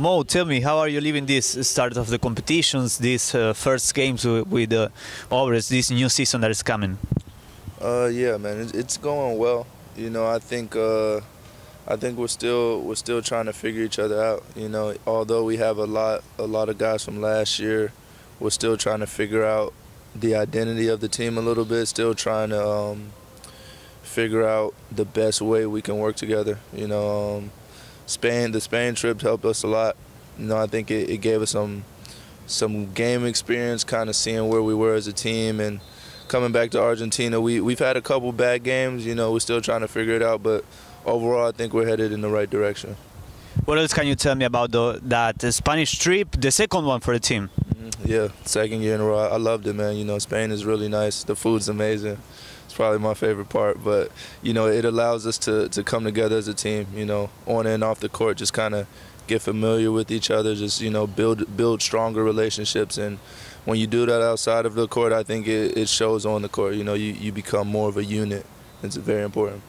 Mo, tell me, how are you living this start of the competitions, these uh, first games with, the this new season that is coming? Uh, yeah, man, it's, it's going well. You know, I think uh, I think we're still we're still trying to figure each other out. You know, although we have a lot a lot of guys from last year, we're still trying to figure out the identity of the team a little bit. Still trying to um, figure out the best way we can work together. You know. Um, Spain, the Spain trip helped us a lot. You know, I think it, it gave us some some game experience, kind of seeing where we were as a team, and coming back to Argentina. We we've had a couple bad games. You know, we're still trying to figure it out, but overall, I think we're headed in the right direction. What else can you tell me about the, that Spanish trip, the second one for the team? Yeah, second year in a row. I loved it, man. You know, Spain is really nice. The food's amazing. It's probably my favorite part. But you know, it allows us to to come together as a team. You know, on and off the court, just kind of get familiar with each other. Just you know, build build stronger relationships. And when you do that outside of the court, I think it, it shows on the court. You know, you, you become more of a unit. It's very important.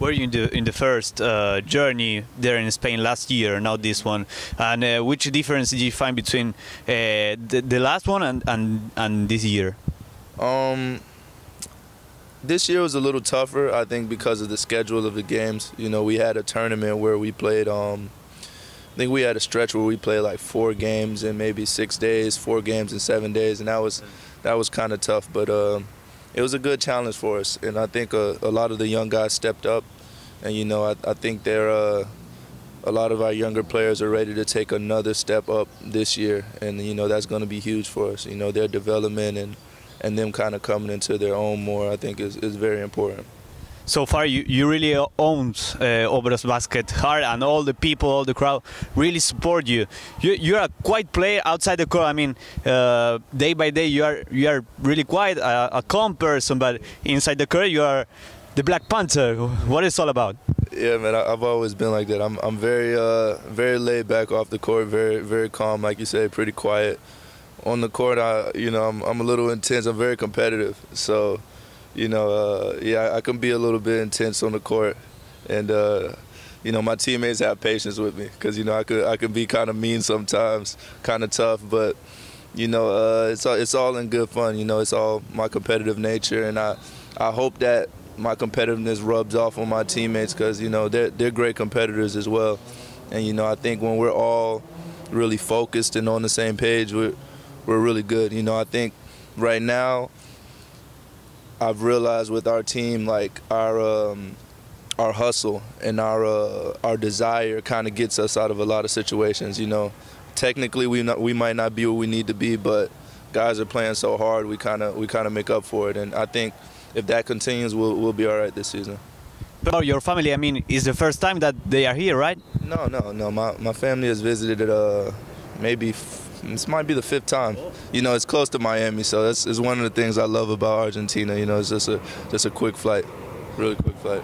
Were you in the in the first uh, journey there in Spain last year, not this one? And uh, which difference did you find between uh, the, the last one and, and and this year? Um, this year was a little tougher, I think, because of the schedule of the games. You know, we had a tournament where we played. Um, I think we had a stretch where we played like four games in maybe six days, four games in seven days, and that was that was kind of tough. But uh, it was a good challenge for us, and I think a, a lot of the young guys stepped up, and you know, I, I think they're. Uh, a lot of our younger players are ready to take another step up this year, and you know that's going to be huge for us. You know their development and and them kind of coming into their own more, I think is, is very important. So far, you, you really own uh, Obras Basket hard, and all the people, all the crowd really support you. you you're a quiet player outside the court. I mean, uh, day by day, you are you are really quiet, a, a calm person, but inside the court, you are the Black Panther. What is all about? Yeah, man, I, have always been like that. I'm I'm very uh, very laid back off the court, very very calm, like you said, pretty quiet on the court, I you know I'm, I'm a little intense. I'm very competitive, so you know uh, yeah I can be a little bit intense on the court, and uh, you know my teammates have patience with me because you know I could I could be kind of mean sometimes, kind of tough, but you know uh, it's all, it's all in good fun. You know it's all my competitive nature, and I I hope that my competitiveness rubs off on my teammates because you know they're they're great competitors as well, and you know I think when we're all really focused and on the same page, we're we're really good. You know, I think right now I've realized with our team, like our um, our hustle and our uh, our desire kind of gets us out of a lot of situations. You know, technically we not, we might not be where we need to be, but guys are playing so hard, we kind of we kind of make up for it. And I think if that continues, we'll we'll be all right this season. About your family, I mean, it's the first time that they are here, right? No, no, no. My my family has visited uh, maybe this might be the fifth time. You know, it's close to Miami, so that's is one of the things I love about Argentina. You know, it's just a just a quick flight, really quick flight.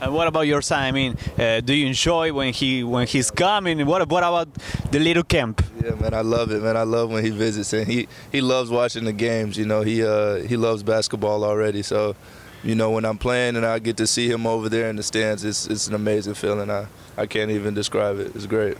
And what about your son? I mean, uh, do you enjoy when he when he's coming? What what about the little Kemp? Yeah, man, I love it, man. I love when he visits, and he he loves watching the games. You know, he uh, he loves basketball already. So, you know, when I'm playing and I get to see him over there in the stands, it's it's an amazing feeling. I I can't even describe it. It's great.